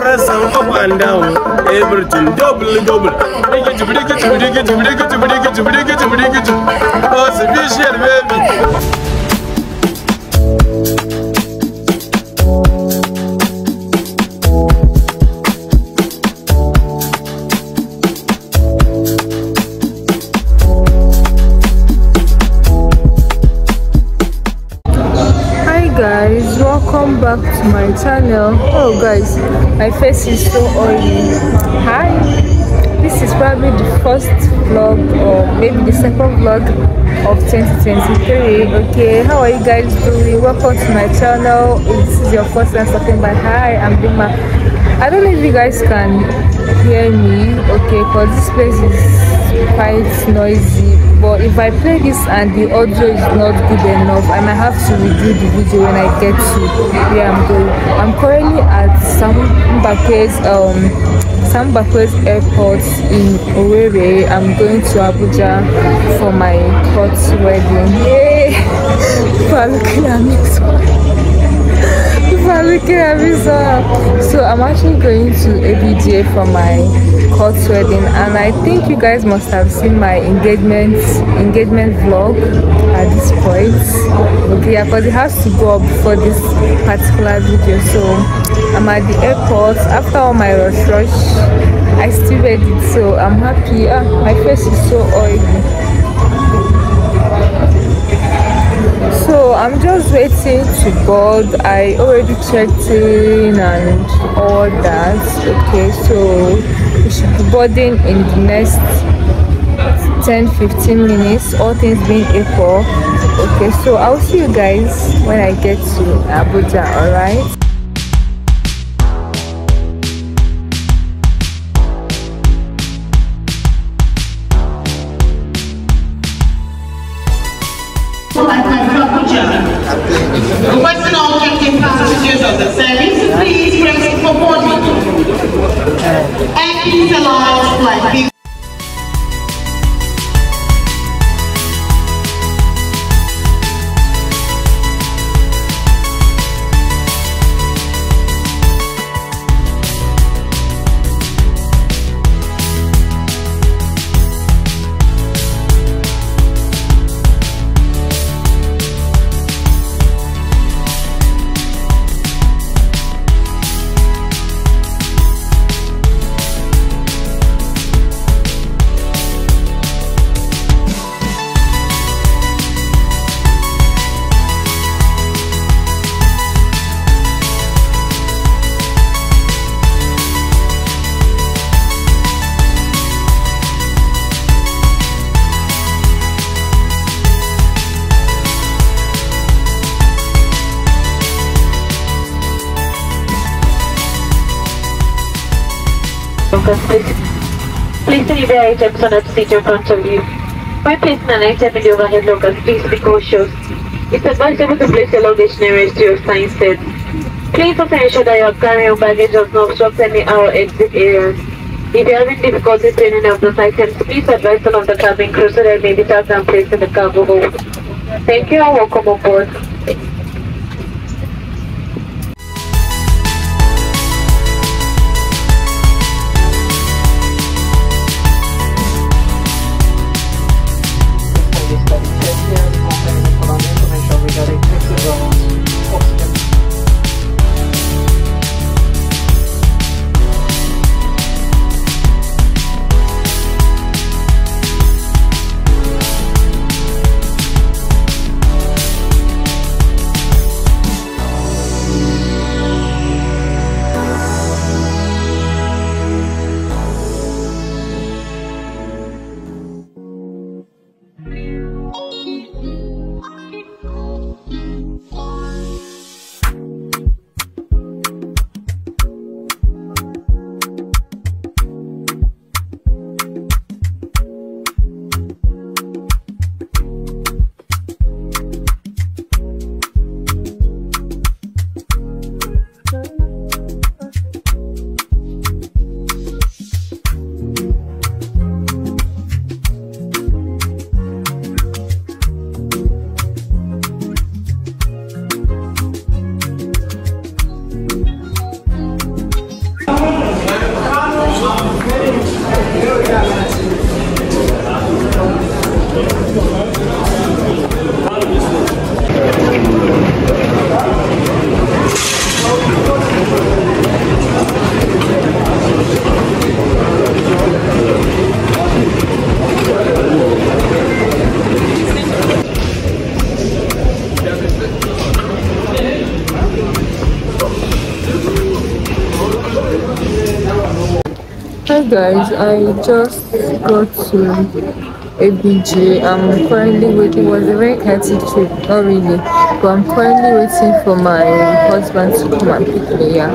press am up and down. Everything double, double. Oh, it's a baby. To my channel. Oh guys my face is so oily. Hi. This is probably the first vlog or maybe the second vlog of 2023 okay how are you guys doing? Welcome to my channel. This is your first time stopping by. Hi i'm Dinma. i don't know if you guys can hear me okay because this place is quite noisy but if i play this and the audio is not good enough i might have to redo the video when i get to where i'm going. I'm currently at sam um sam airport in owerri. I'm going to abuja for my court wedding. Yay! Are looking at me so i'm actually going to abj for my court wedding and i think you guys must have seen my engagement engagement vlog at this point. Okay yeah because it has to go up for this particular video so i'm at the airport. After all my rush rush i still made it so i'm happy. Ah, my face is so oily i'm just waiting to board. I already checked in and all that. Okay so we should be boarding in the next 10 15 minutes. All things being equal. Okay so i'll see you guys when i get to abuja all And B. items on the seat in front of you. When placing an item in the overhead lockers, please be cautious. It's advisable to place your luggage nearest to your. Please also ensure that your carry-on baggage does not obstruct any exit areas. If you're having difficulty cleaning up those items, please advise of the cabin crew so that may be tagged and placed in the cargo hold. Thank you and welcome aboard. Guys, I just got to ABJ. I'm currently waiting. It was a very hectic trip, not really, but I'm currently waiting for my husband to come and pick me. Yeah,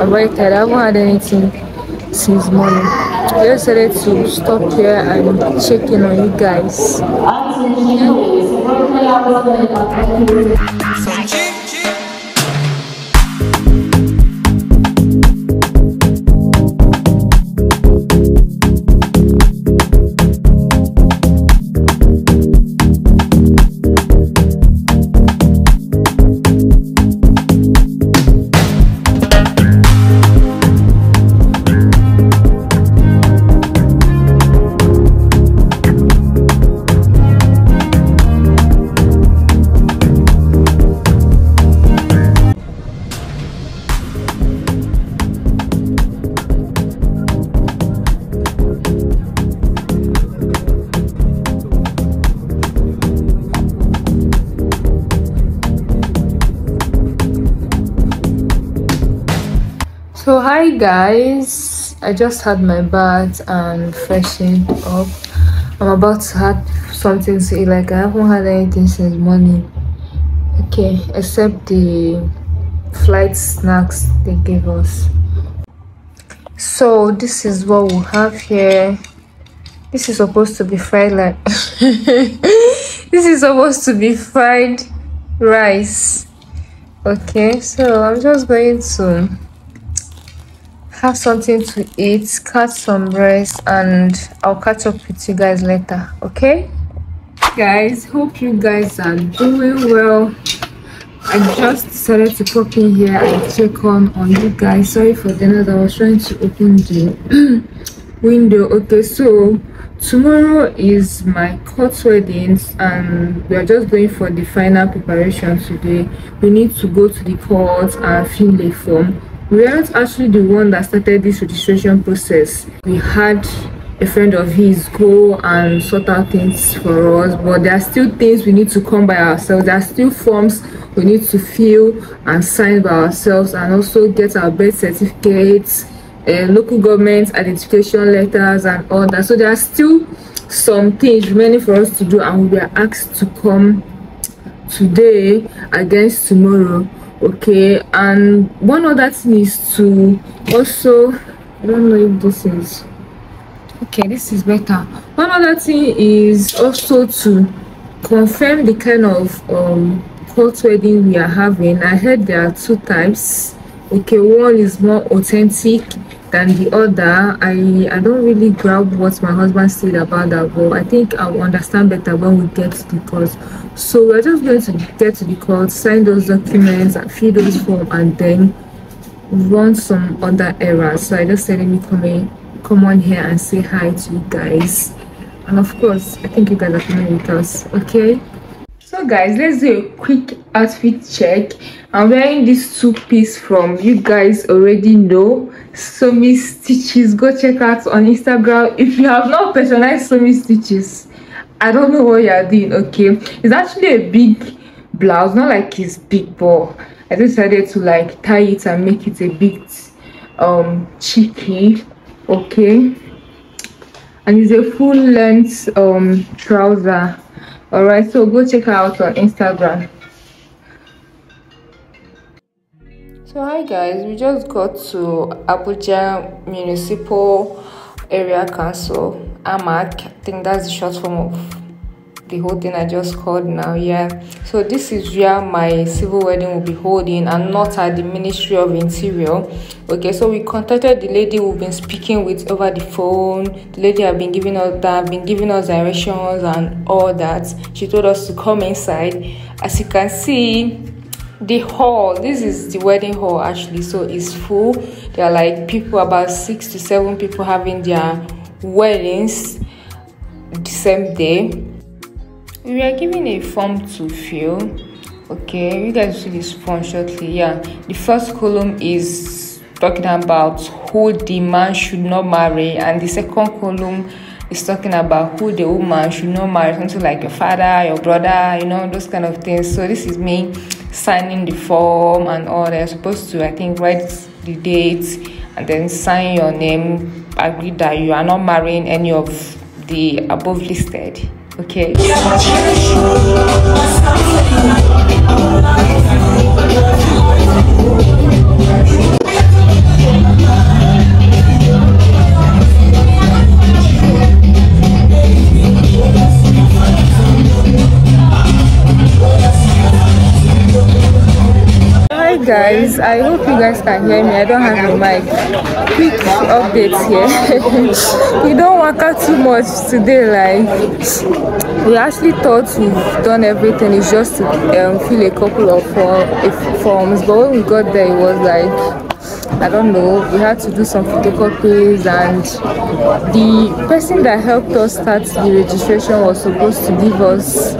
I'm very tired. I haven't had anything since morning. I just decided to stop here and check in on you guys. Guys, I just had my bath and freshened up. I'm about to have something to eat. Like I haven't had anything since morning. Okay, except the flight snacks they gave us. So this is what we have here. This is supposed to be fried like this is supposed to be fried rice. Okay, so I'm just going to have something to eat, cut some rest, and I'll catch up with you guys later. Okay, guys, hope you guys are doing well. I just decided to pop in here and check on on you guys. Sorry for the noise. I was trying to open the window. Okay, so tomorrow is my court weddings and we are just going for the final preparation today. We need to go to the court and fill a form we aren't actually the one that started this registration process. We had a friend of his go and sort out things for us but there are still things we need to come by ourselves. There are still forms we need to fill and sign by ourselves and also get our birth certificates uh, local government identification letters and all that. So there are still some things remaining for us to do and we are asked to come today against tomorrow okay and one other thing is to also i don't know if this is okay this is better. One other thing is also to confirm the kind of um court wedding we are having. I heard there are two types. Okay one is more authentic than the other. I i don't really grab what my husband said about that but i think i'll understand better when we get to the court so we're just going to get to the court sign those documents and fill those forms and then run some other errands. So i just said let me come in come on here and say hi to you guys. And of course i think you guys are coming with us okay? So guys let's do a quick outfit check. I'm wearing this two piece from you guys already know somi stitches. Go check out on instagram if you have not patronized somi stitches i don't know what you're doing okay? It's actually a big blouse not like it's big but i decided to like tie it and make it a bit um cheeky okay? And it's a full length um trouser. All right so go check her out on instagram. So hi guys we just got to abuja municipal area council amac i think that's the short form of the whole thing i just called now yeah. So this is where my civil wedding will be holding and not at the ministry of interior. Okay so we contacted the lady we've been speaking with over the phone. The lady have been giving us that been giving us directions and all that. She told us to come inside. As you can see the hall this is the wedding hall actually. So it's full. There are like people about six to seven people having their weddings the same day. We are given a form to fill okay? You guys see this form shortly yeah. The first column is talking about who the man should not marry and the second column is talking about who the woman should not marry something like your father your brother you know those kind of things. So this is me signing the form and all they're supposed to i think write the date and then sign your name agree that you are not marrying any of the above listed. Okay I hope you guys can hear me. I don't have a mic. Quick updates here. we don't work out too much today, like we actually thought we've done everything. It's just to um, fill a couple of form, forms, but when we got there, it was like I don't know, we had to do some photocopies and the person that helped us start the registration was supposed to give us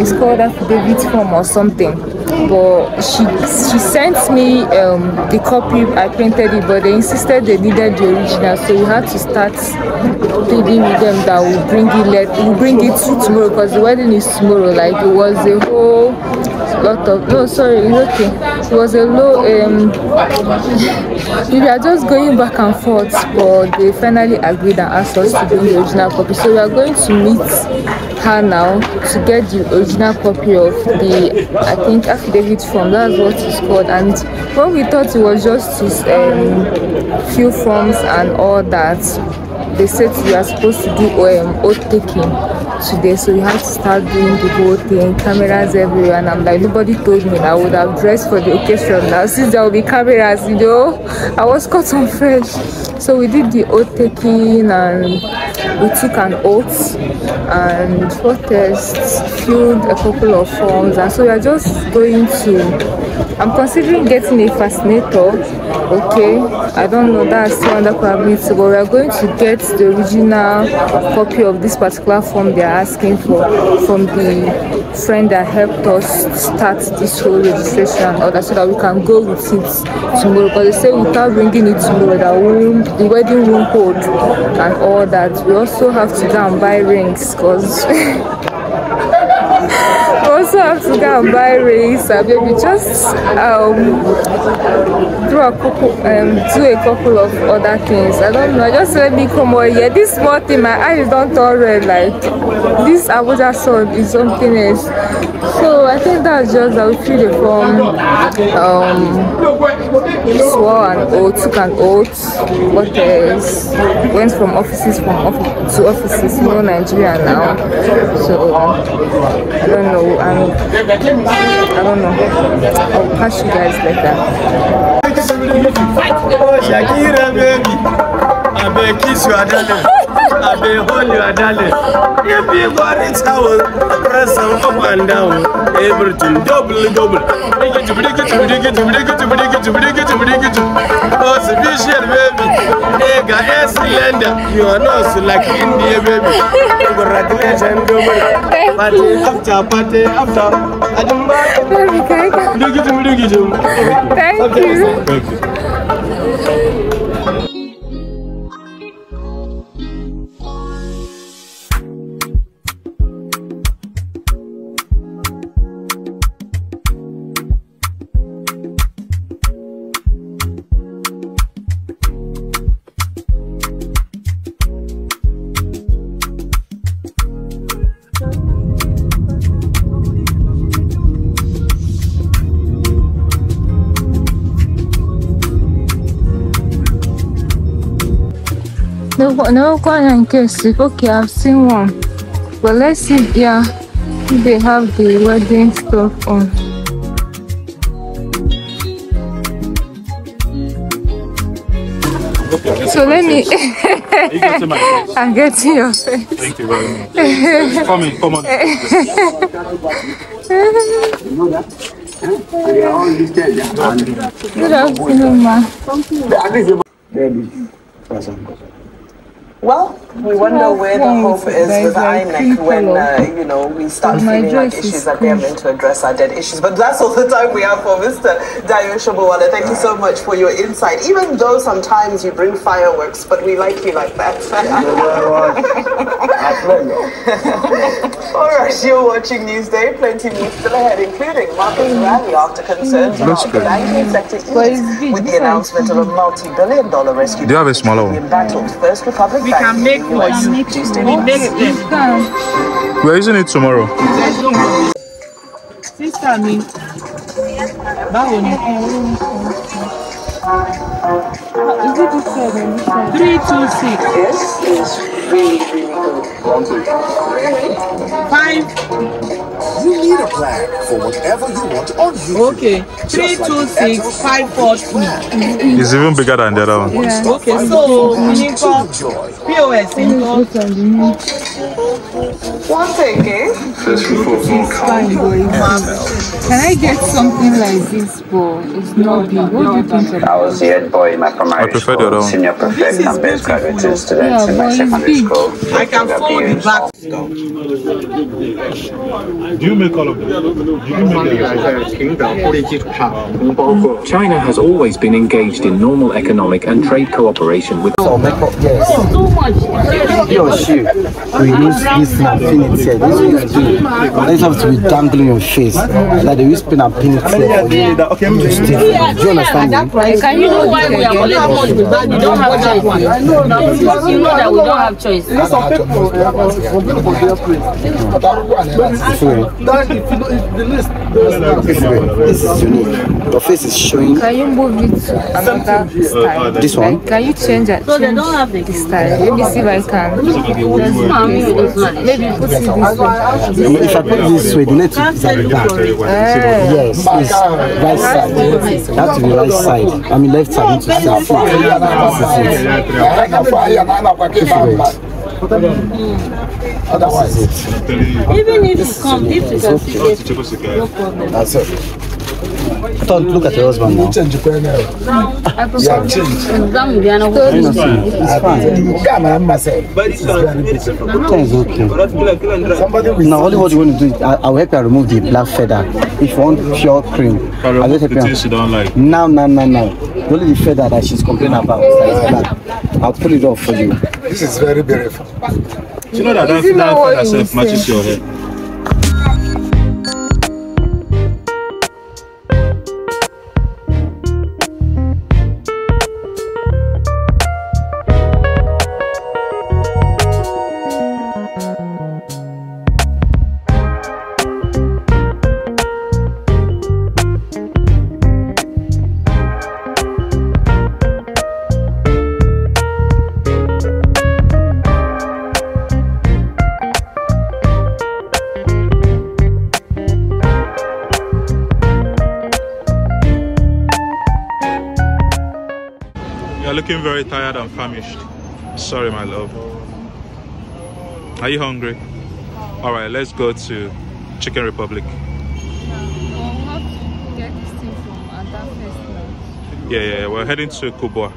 it's called affidavit form or something. But she she sent me um, the copy, I printed it, but they insisted they needed the original, so we had to start pleading with them that we'll bring it let we'll bring it to tomorrow because the wedding is tomorrow. Like it was a whole lot of no sorry, it's okay. It was a low um we are just going back and forth but they finally agreed and asked us to bring the original copy so we are going to meet her now to get the original copy of the i think affidavit form that's what it's called. And when we thought it was just to um, fill forms and all that they said we are supposed to do um, oath taking today so we have to start doing the whole thing cameras everywhere and i'm like nobody told me that i would have dressed for the occasion. Now since there will be cameras you know i was caught on fresh so we did the oath taking and we took an oath and four tests filled a couple of forms and so we are just going to i'm considering getting a fascinator okay? I don't know that's still under probability but we are going to get the original copy of this particular form they are asking for from the friend that helped us start this whole registration and all so that we can go with it tomorrow. Because they say without bringing it tomorrow that won't, the wedding won't hold and all that we also have to go and buy rings because to go and buy rings and maybe just um do a couple um do a couple of other things. I don't know just let me come over here this small thing my eyes don't turn red like this abuja sun is something else. So i think that's just that we fill the form um swore an oath took an oath what else? Went from offices from office to offices no nigeria now. So i don't know and i don't know i'll pass you guys later Shakira, baby. I beg you, darling. I beg hold you, darling. If you got it, towel, press them up and down. Everything double, double. Make it, break it, break it, break it, break it, break it, break it. Oh, special, baby. Ega, S cylinder. You are not like India, baby. Congratulations, double. Party after party after. Adumba. Baby, can I go? Break it, break it. thank you Thank you. No, no one in case. Okay, I've seen one. But let's see yeah, if they have the wedding stuff on. So let me. You can see my face. I'm getting your face. Thank you very much. Come in, come on. Good afternoon, ma. Well, we wonder where the hope is there's with like INEC pink when, uh, you know, we start feeling like issues that we are meant to address are dead issues. But that's all the time we have for Mr. Dayo Shobowale. Thank you so much for your insight. Even though sometimes you bring fireworks, but we like you like that. All right, you're watching Newsday. Plenty news still ahead, including market rally after concerns about the banking sector But ease it's big. with the This one is announcement of a multi-billion dollar rescue. Do you have a smaller one? In First Republic We can make the for US. you. Tuesday We morning. make them. Can. We're using it tomorrow. Sister mi, báwo ni? Is it this side or this side? Three two six This is really, really good. five You need a plan for whatever you want on YouTube. okay three two six five four two. It's even bigger than the other one. Yeah. Okay so kini kọ Enjoy. POS nǹkan. Look on the new. One thing, eh? It's fine, but it's Can I get something like this, but it's not big? What do you think I about was the head boy in my primary I prefer the other school, one. senior prefect, and best graduating student Yeah, in my secondary big. school. I can fold it back. Do you make all of them? Do you make them? China has always been engaged in normal economic and trade cooperation with oh, he or oh, she will use this and pin it here. This is what. Let's have to be dangling your face. Like they use pin and pin it here for you. Do you understand me? Can you know why we are We don't have that one. Because you know that we don't have choice. This is unique. Your face is showing. Can you move it to another style? This one? Like, can you change it? So they don't have the style. Let me see if I can. Maybe put it this way. If I put it this way, the net is at the back. Eh. Yes, it's right side. It has to be right side. I mean left side need to stay flat. This is it. This is it. Otherwise, even if you come, if you can see it, That's it. Don't look at your husband now. I prefer You know, see, it's fine. Is okay. Now, only what you want to do, I, I'll help you remove the black feather. If you want pure cream, I'll just help things you. you don't like. Now, now, now, now. Only the feather that she's complaining about that is black. I'll pull it off for you. This is very beautiful. Do you know that that, Is that feather you self matches your hair? Tired and famished. Sorry, my love. Are you hungry? All right, let's go to Chicken Republic. Yeah, yeah. We're heading to Kubwa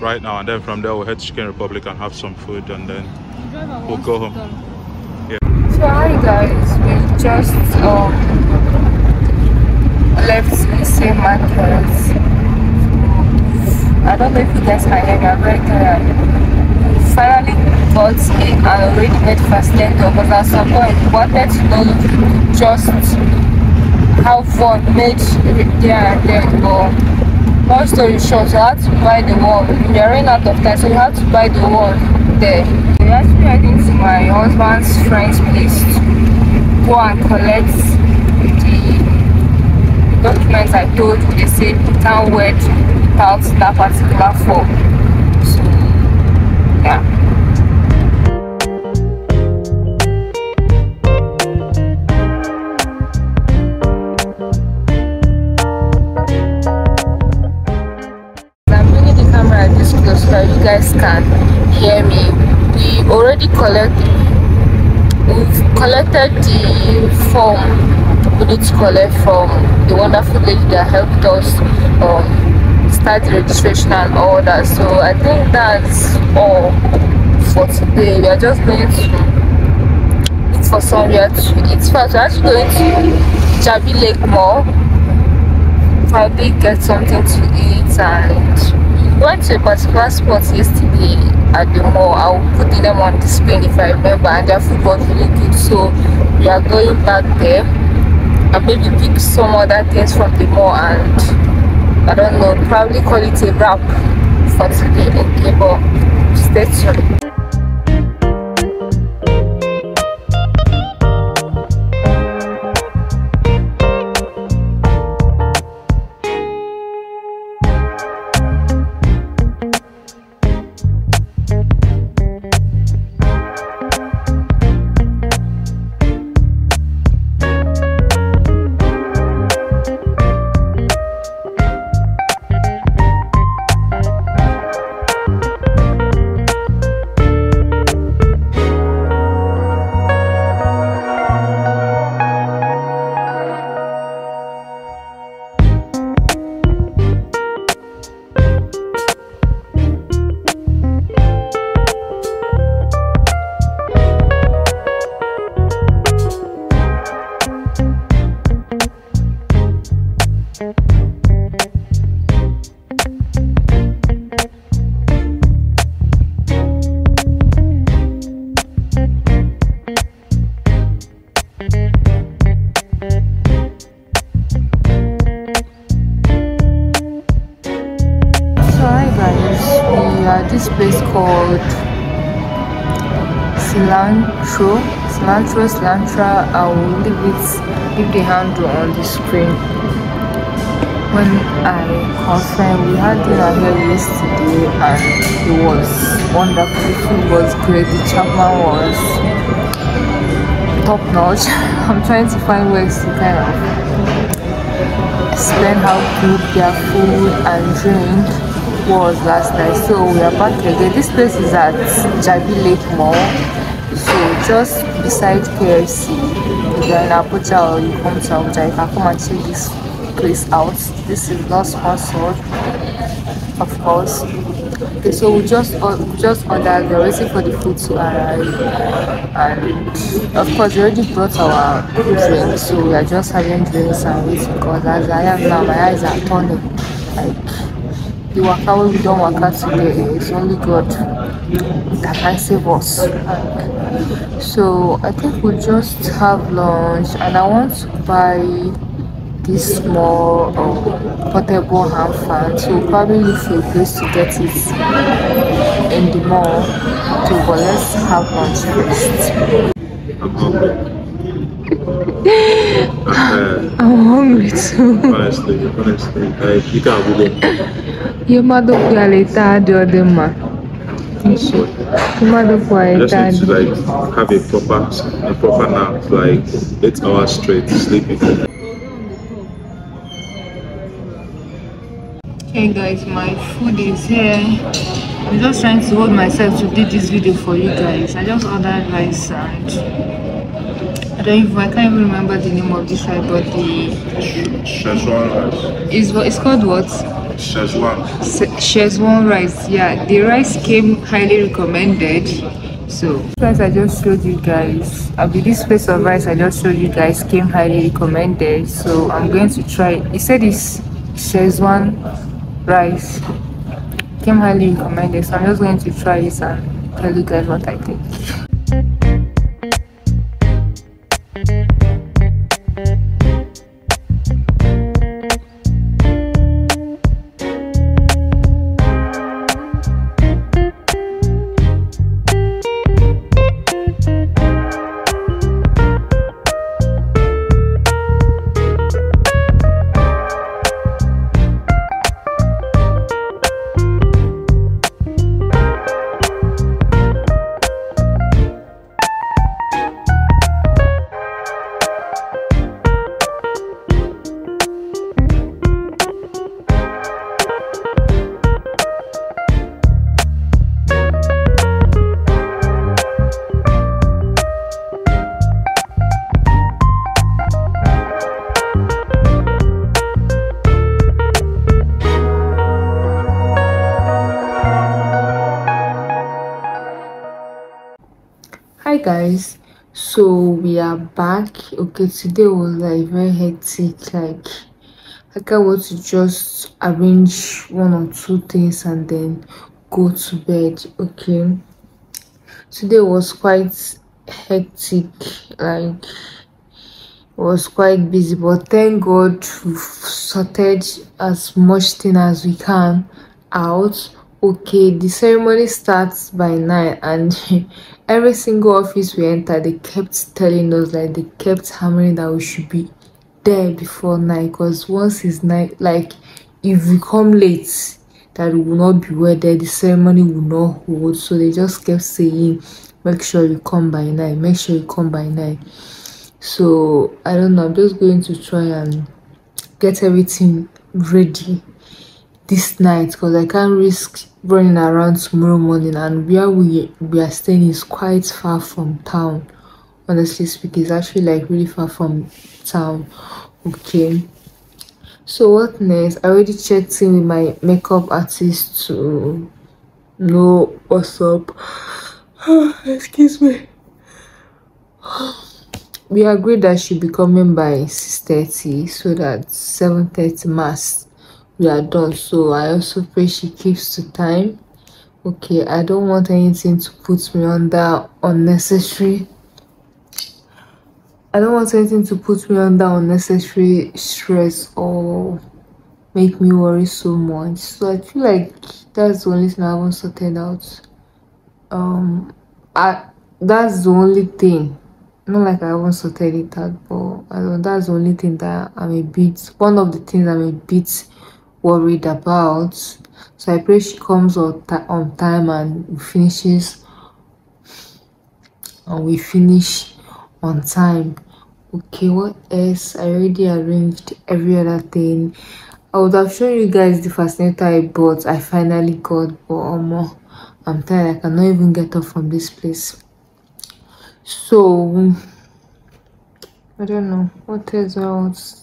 right now, and then from there we'll head to Chicken Republic and have some food, and then we'll go home. Yeah. So hi guys, we just um left Wuse Market. I don't know if you can hear me, I'm very tired. Finally a an already made first dog because at some point wanted to know just how far made there and but long story short, you had to buy the. We are running out of time, so you had to buy the one there. We are actually heading to my husband's friend's place to go and collect the documents I told you. They said we can't wed that particular form. So, yeah. You guys can hear me. We already collect, we've collected the form we need to collect from the wonderful lady that helped us um, start registration and all that. So I think that's all. for today. We are just going to eat for somewhere to eat first. We're actually going to Jabi Lake Mall. Probably get something to eat and we went to a particular spot yesterday at the mall. I'll put the name on screen if I remember and their food was really good. So we are going back there and maybe pick some other things from the mall and I don't know, probably call it a wrap for today. Okay, but stay tuned. Cilantro. Cilantro, Cilantra. I will leave it, leave the handle on the screen. When I confirmed, we had dinner here yesterday and it was wonderful. The food was great. The chapman was top notch. I'm trying to find ways to kind of explain how good their food and drink was last night. So we are back again. This place is at Jabi Lake Mall. Just beside KFC. If you're in Abuja or you come to Abuja, you can come and check this place out. This is not sponsored, of course. Okay, so we just uh, just ordered. We're waiting for the food to arrive, and of course we already brought our drinks. So we are just having drinks and waiting because as I am now, my eyes are turning. Like the wey we work out today is only God that can save us. And so I think we'll just have lunch, and I want to buy this small um, portable hand fan. So we'll probably look for a place to get it in the mall. So but let's have lunch first. I'm hungry. I'm hungry too. honestly, honestly, like you can't believe Your mother later the other man. Mother I just need to like have a proper a proper nap, like eight hours straight sleeping. Hey guys, my food is here. I'm just trying to hold myself to do this video for you guys. I just ordered rice and I don't even I can't even remember the name of this rice, but the Szechuan rice. is what it's called what? Szechuan. Se- rice. Yeah, the rice came highly recommended. So rice I just showed you guys. Uh, I mean this place of rice I just showed you guys came highly recommended. So I'm going to try. it. He said it's Szechuan rice. Came highly recommended. So I'm just going to try this and tell you guys what I think. Guys. So we are back. Okay today was like very hectic like i want to just arrange one or two things and then go to bed okay? Today was quite hectic like was quite busy but thank god we've sorted as much thing as we can out. Okay the ceremony starts by nine and every single office we enter they kept telling us like they kept hammering that we should be there before nine because once it's night like if we come late that we will not be where there the ceremony will not hold. So they just kept saying make sure you come by nine make sure you come by nine so i don't know i'm just going to try and get everything ready this night because i can't risk running around tomorrow morning and where we we are staying is quite far from town. Honestly speaking it's actually like really far from town. Okay. So what next? I already checked in with my makeup artist to know what's up. Excuse me. We agreed that she'll be coming by 6.30 so that 7.30 mass we are done. So i also pray she keeps to time. Okay i don't want anything to put me under unnecessary. I don't want anything to put me under unnecessary stress or make me worry so much. So i feel like that's the only thing i haven't sorted out. Um i that's the only thing. Not like i haven't sorted it out but i don't that's the only thing that i'm a bit one of the things i'm a bit worried about. So i pray she comes on, time and finishes and we finish on time. Okay what else? I already arranged every other thing. I would have shown you guys the fascinator i bought. I finally got but um, i'm tired. I cannot even get up from this place. So i don't know. What else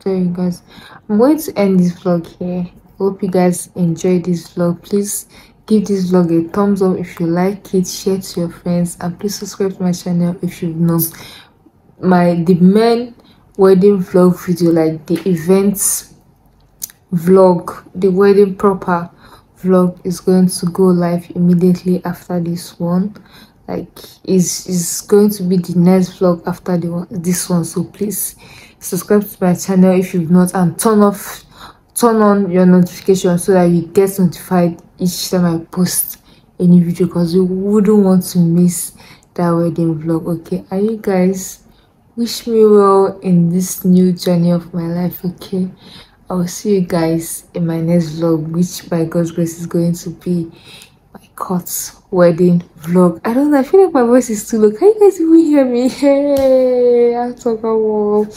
tell you guys. I'm going to end this vlog here. Hope you guys enjoyed this vlog. Please give this vlog a thumbs up if you like it. Share to your friends. And please subscribe to my channel if you've not my the men wedding vlog video like the events vlog the wedding proper vlog is going to go live immediately after this one. Like is is going to be the next vlog after the one this one. So please subscribe to my channel if you've not and turn off turn on your notification so that you get notified each time i post any video because you wouldn't want to miss that wedding vlog okay? Are you guys wish me well in this new journey of my life okay? I will see you guys in my next vlog which by god's grace is going to be my court wedding vlog. I don't know, I feel like my voice is too low. Can you guys even hear me? Hey, I'm talking warm.